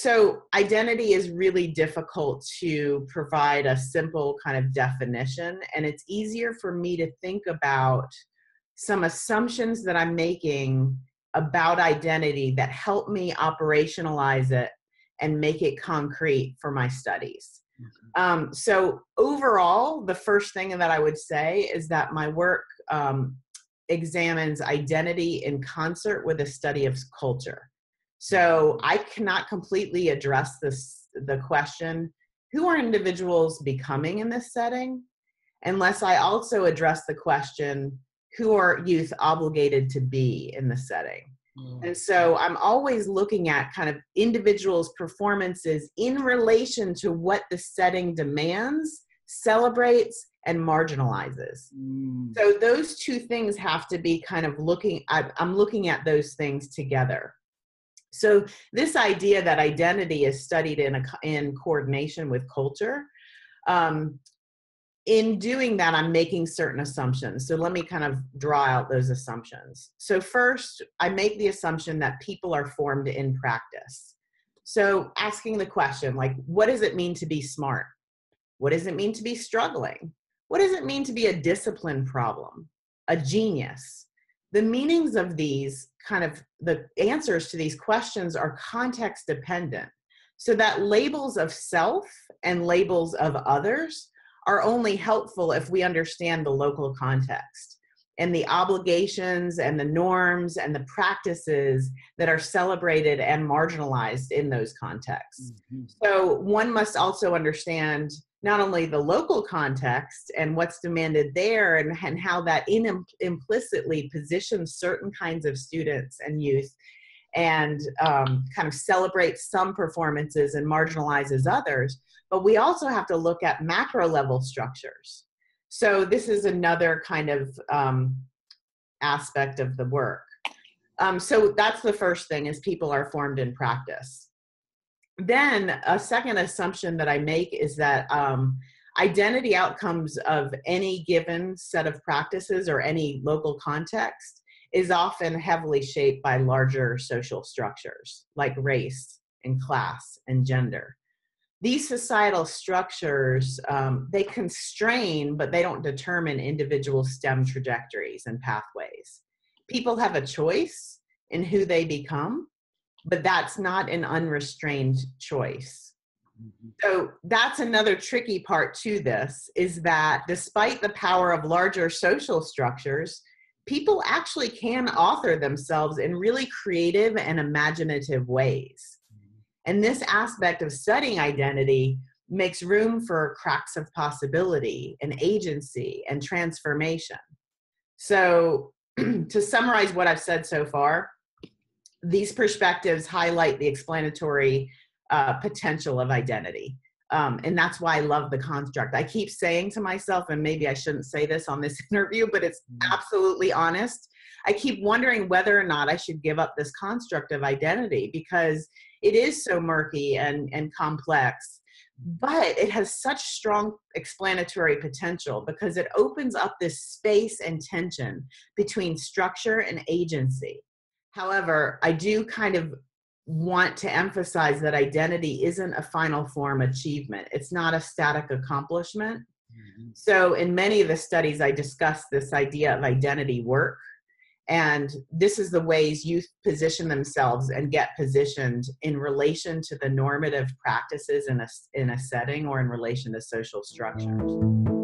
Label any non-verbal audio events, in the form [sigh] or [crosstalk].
so identity is really difficult to provide a simple kind of definition and it's easier for me to think about some assumptions that i'm making about identity that help me operationalize it and make it concrete for my studies mm-hmm. um, so overall the first thing that i would say is that my work um, examines identity in concert with a study of culture so I cannot completely address this the question who are individuals becoming in this setting unless I also address the question who are youth obligated to be in the setting. Mm. And so I'm always looking at kind of individuals' performances in relation to what the setting demands, celebrates, and marginalizes. Mm. So those two things have to be kind of looking, I'm looking at those things together. So this idea that identity is studied in a, in coordination with culture, um, in doing that, I'm making certain assumptions. So let me kind of draw out those assumptions. So first, I make the assumption that people are formed in practice. So asking the question, like, what does it mean to be smart? What does it mean to be struggling? What does it mean to be a discipline problem, a genius? The meanings of these kind of the answers to these questions are context dependent so that labels of self and labels of others are only helpful if we understand the local context and the obligations and the norms and the practices that are celebrated and marginalized in those contexts. Mm-hmm. So one must also understand not only the local context and what's demanded there and, and how that in, implicitly positions certain kinds of students and youth and um, kind of celebrates some performances and marginalizes others but we also have to look at macro level structures. So this is another kind of um, aspect of the work. Um, so that's the first thing is people are formed in practice then a second assumption that I make is that um, identity outcomes of any given set of practices or any local context is often heavily shaped by larger social structures like race and class and gender. These societal structures, um, they constrain, but they don't determine individual STEM trajectories and pathways. People have a choice in who they become, but that's not an unrestrained choice. Mm-hmm. So that's another tricky part to this is that despite the power of larger social structures, people actually can author themselves in really creative and imaginative ways. Mm-hmm. And this aspect of studying identity makes room for cracks of possibility and agency and transformation. So, [clears throat] to summarize what I've said so far, these perspectives highlight the explanatory uh, potential of identity. Um, and that's why I love the construct. I keep saying to myself, and maybe I shouldn't say this on this [laughs] interview, but it's mm-hmm. absolutely honest. I keep wondering whether or not I should give up this construct of identity because it is so murky and, and complex, but it has such strong explanatory potential because it opens up this space and tension between structure and agency. However, I do kind of want to emphasize that identity isn't a final form achievement. It's not a static accomplishment. Mm-hmm. So, in many of the studies, I discuss this idea of identity work. And this is the ways youth position themselves and get positioned in relation to the normative practices in a, in a setting or in relation to social structures.